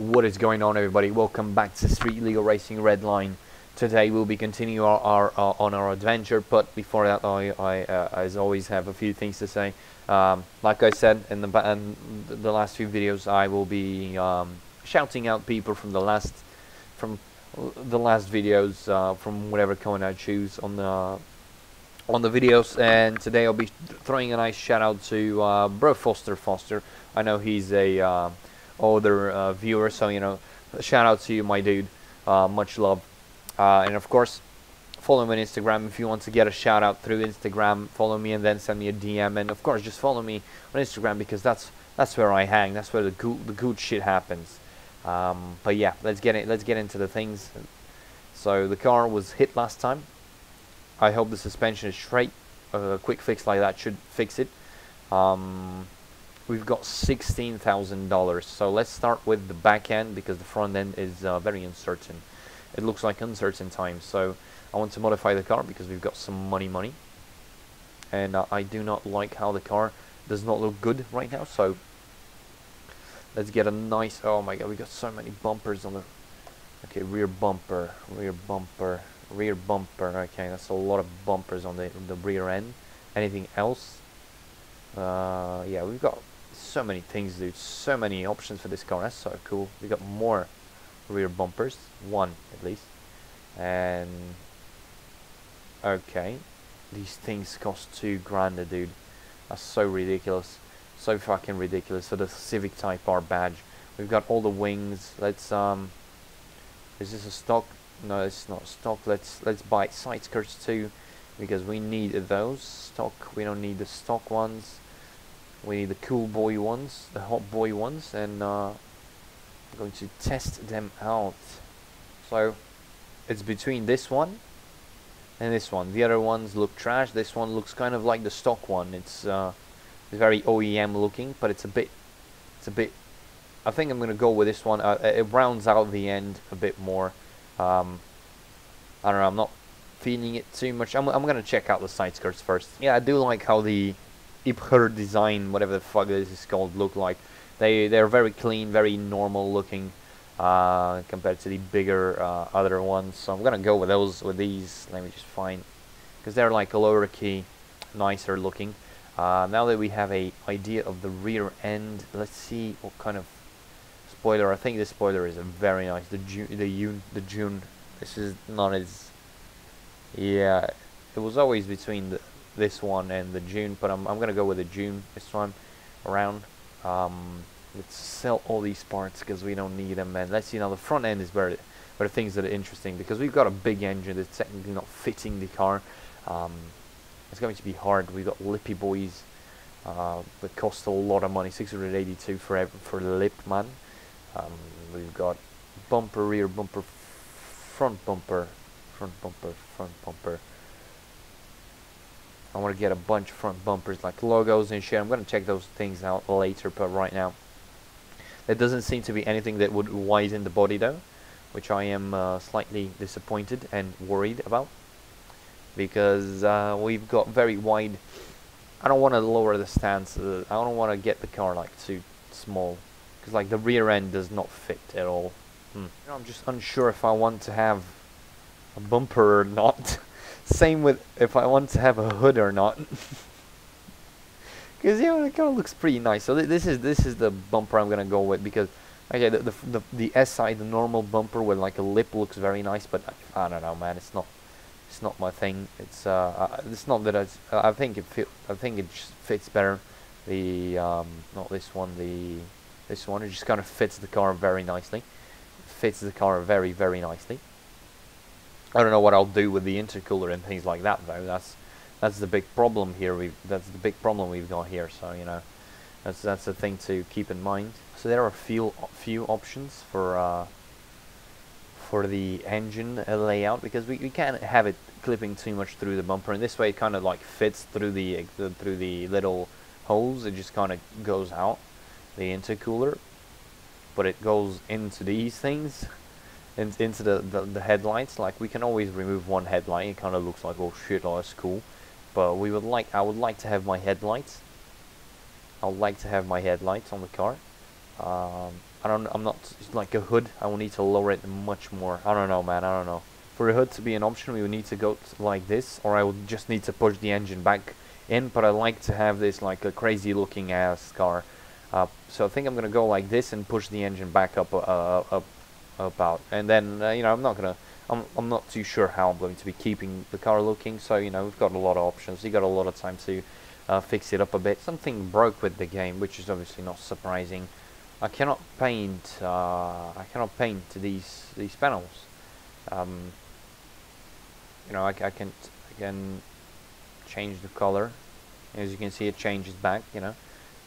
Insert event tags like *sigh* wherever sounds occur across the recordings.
What is going on everybody? Welcome back to Street Legal Racing Redline. Today we'll be continuing our, our uh, on our adventure, but before that I, I uh, as always have a few things to say. Um, like I said in the, in the last few videos, I will be um, shouting out people from the last from the last videos uh, from whatever coin I choose on the on the videos and today I'll be throwing a nice shout out to uh, Bro Foster Foster I know he's a uh, older uh, viewer so you know shout out to you my dude. Uh, much love. Uh, and of course follow me on Instagram if you want to get a shout out through Instagram. Follow me and then send me a DM and of course just follow me on Instagram because that's that's where I hang. That's where the good the good shit happens. Um, but yeah let's get it let's get into the things. So the car was hit last time. I hope the suspension is straight. A quick fix like that should fix it. Um, we've got $16,000. So let's start with the back end because the front end is uh, very uncertain. It looks like uncertain times. So I want to modify the car because we've got some money money. And uh, I do not like how the car does not look good right now. So let's get a nice... Oh my god, we got so many bumpers on the... Okay, rear bumper, rear bumper rear bumper okay that's a lot of bumpers on the, the rear end anything else uh, yeah we've got so many things dude. So many options for this car. That's so cool. We got more rear bumpers. One at least. And okay. These things cost two grand dude. That's so ridiculous. So fucking ridiculous for the Civic Type R badge. We've got all the wings. Let's um is this a stock? No it's not stock. Let's let's buy side skirts too because we need those. Stock we don't need the stock ones we need the cool boy ones the hot boy ones and uh, I'm going to test them out. So it's between this one and this one. The other ones look trash. This one looks kind of like the stock one. It's uh, very OEM looking but it's a bit it's a bit I think I'm gonna go with this one. Uh, it rounds out the end a bit more. Um, I don't know, I'm not feeling it too much. I'm, I'm gonna check out the side skirts first. Yeah, I do like how the Ibher design, whatever the fuck this is called, look like. They, they're very clean, very normal looking uh, compared to the bigger uh, other ones. So I'm gonna go with those, with these. Let me just find, because they're like lower key, nicer looking. Uh, now that we have a idea of the rear end, let's see what kind of spoiler. I think this spoiler is a very nice. The June, the June, the June. This is not as. Yeah, it was always between the, this one and the June, but I'm I'm gonna go with the June this time around. Um, let's sell all these parts because we don't need them. And let's see now the front end is where where the things that are interesting because we've got a big engine that's technically not fitting the car. Um, it's going to be hard. We've got lippy boys uh, that cost a lot of money, 682 for for the lip man. Um, we've got bumper, rear bumper, front bumper, front bumper, front bumper. I want to get a bunch of front bumpers like logos and shit. I'm going to check those things out later, but right now there doesn't seem to be anything that would widen the body though, which I am uh, slightly disappointed and worried about because uh, we've got very wide. I don't want to lower the stance. Uh, I don't want to get the car like too small because like the rear end does not fit at all. Hmm. I'm just unsure if I want to have a bumper or not. *laughs* Same with if I want to have a hood or not. *laughs* Because yeah, it kind of looks pretty nice. So th this is this is the bumper I'm gonna go with because okay, the the the, the SI, the normal bumper with like a lip looks very nice, but I, I don't know, man. It's not it's not my thing. It's uh, it's not that uh, I think it fit. I think it just fits better. The um, not this one. The this one, it just kind of fits the car very nicely. Fits the car very, very nicely. I don't know what I'll do with the intercooler and things like that though. That's that's the big problem here. We that's the big problem we've got here. So you know, that's that's the thing to keep in mind. So there are a few few options for uh, for the engine layout because we, we can't have it clipping too much through the bumper. And this way, it kind of like fits through the, the through the little holes. It just kind of goes out the intercooler, but it goes into these things, in, into the, the, the headlights. Like we can always remove one headlight. It kind of looks like oh shit, oh that's cool. But we would like, I would like to have my headlights. I would like to have my headlights on the car. Um, I don't. I'm not like a hood. I will need to lower it much more. I don't know, man. I don't know. For a hood to be an option, we would need to go like this, or I would just need to push the engine back in. But I like to have this like a crazy looking ass car. Uh, so I think I'm gonna go like this and push the engine back up, uh, up, about, and then uh, you know I'm not gonna. I'm I'm not too sure how I'm going to be keeping the car looking. So you know we've got a lot of options. You got a lot of time to uh, fix it up a bit. Something broke with the game, which is obviously not surprising. I cannot paint. Uh, I cannot paint these these panels. Um, you know, I, I can I can change the color. As you can see, it changes back. You know,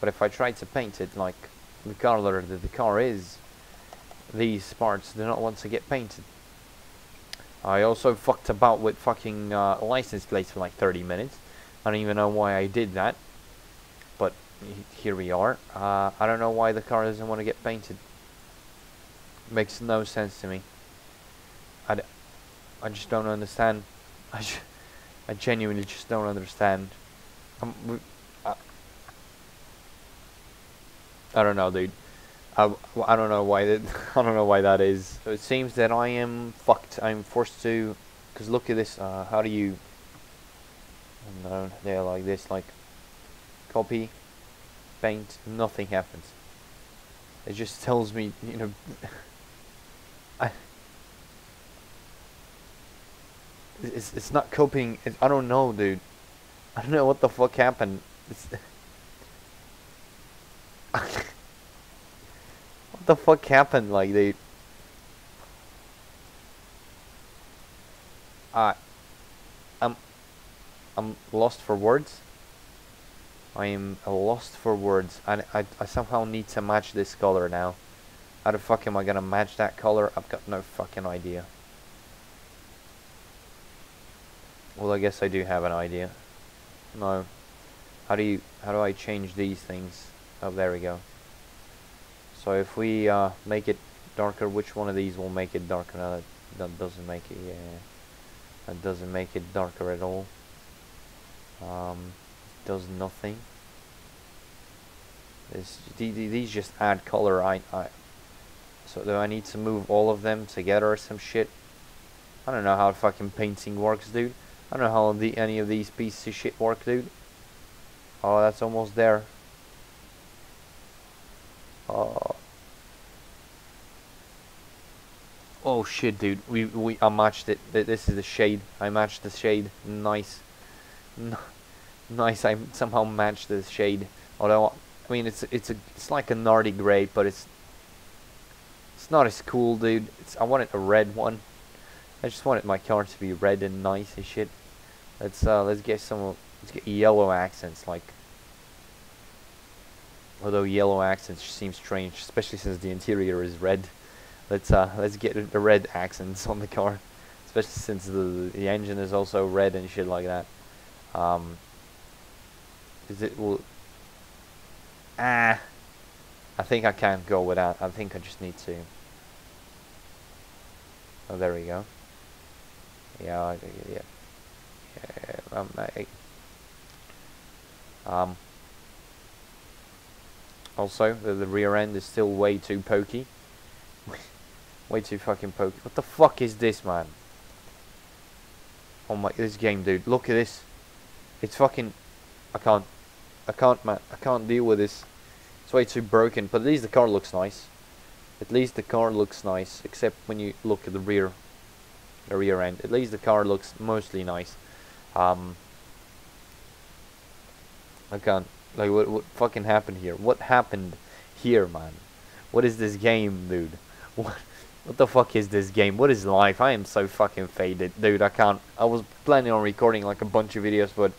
but if I try to paint it like the color that the car is, these parts do not want to get painted. I also fucked about with fucking uh, license plates for like 30 minutes. I don't even know why I did that But here we are. Uh, I don't know why the car doesn't want to get painted. Makes no sense to me. I, I just don't understand. I, I genuinely just don't understand. I'm, I, I don't know, dude. I, I don't know why that *laughs* I don't know why that is. It seems that I am fucked. I'm forced to, cause look at this. Uh, how do you? No, they're like this, like copy paint, nothing happens. It just tells me, you know, *laughs* I, it's, it's not coping, it's, I don't know, dude. I don't know what the fuck happened. It's, what the fuck happened, like, they. I, I'm, I'm lost for words. I am lost for words. I, I, I somehow need to match this color now. How the fuck am I gonna match that color? I've got no fucking idea. Well, I guess I do have an idea. No. How do you, how do I change these things? Oh, there we go. So if we uh, make it darker, which one of these will make it darker? No, that, that doesn't make it, yeah. That doesn't make it darker at all. Um, does nothing. This, these just add color. I, I, so do I need to move all of them together or some shit? I don't know how fucking painting works, dude. I don't know how the, any of these pieces of shit work, dude. Oh, that's almost there. Oh. Oh shit, dude. We we I matched it. This is the shade. I matched the shade. Nice. nice I somehow matched the shade although I mean it's it's a it's like a Nardi gray but it's it's not as cool dude it's I wanted a red one I just wanted my car to be red and nice and shit let's uh let's get some let's get yellow accents like although yellow accents seem strange especially since the interior is red let's uh let's get the red accents on the car especially since the the engine is also red and shit like that um is it will... Ah. I think I can't go without. I think I just need to. Oh, there we go. Yeah, yeah. yeah um, I, um, also, the, the rear end is still way too pokey. *laughs* way too fucking pokey. What the fuck is this, man? Oh my, this game, dude. Look at this. It's fucking... I can't I can't man I can't deal with this. It's way too broken, but at least the car looks nice. At least the car looks nice, except when you look at the rear the rear end. At least the car looks mostly nice. Um I can't like what what fucking happened here? What happened here man? What is this game, dude? *laughs* What what the fuck is this game? What is life? I am so fucking faded, dude. I can't. I was planning on recording like a bunch of videos, but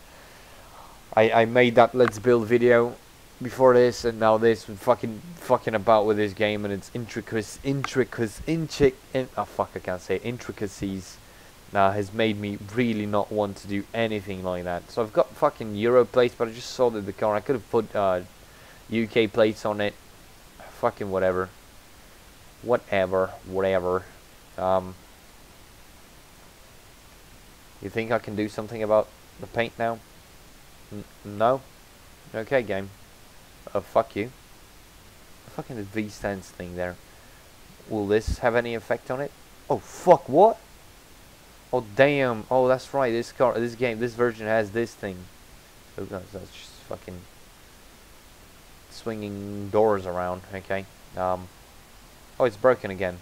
I, I made that let's build video before this and now this fucking fucking about with this game and its intricacies intricacies intric in, oh fuck I can't say intricacies now has made me really not want to do anything like that so I've got fucking Euro plates but I just saw that the car I could have put uh, UK plates on it fucking whatever whatever whatever um, you think I can do something about the paint now N no? Okay, game. Oh, fuck you. fucking the V-stance thing there. Will this have any effect on it? Oh fuck! What? Oh damn! Oh that's right. This car, this game, this version has this thing. Oh, that's, that's just fucking swinging doors around. Okay. Um. Oh, it's broken again.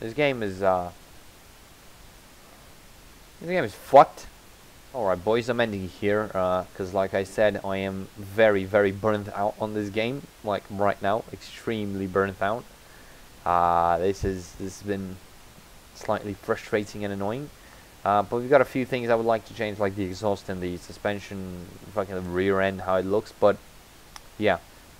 This game is uh. This game is fucked. Alright boys, I'm ending here, because uh, like I said, I am very, very burnt out on this game, like right now, extremely burnt out. Uh, this, is, this has been slightly frustrating and annoying, uh, but we've got a few things I would like to change, like the exhaust and the suspension, fucking the rear end, how it looks, but yeah,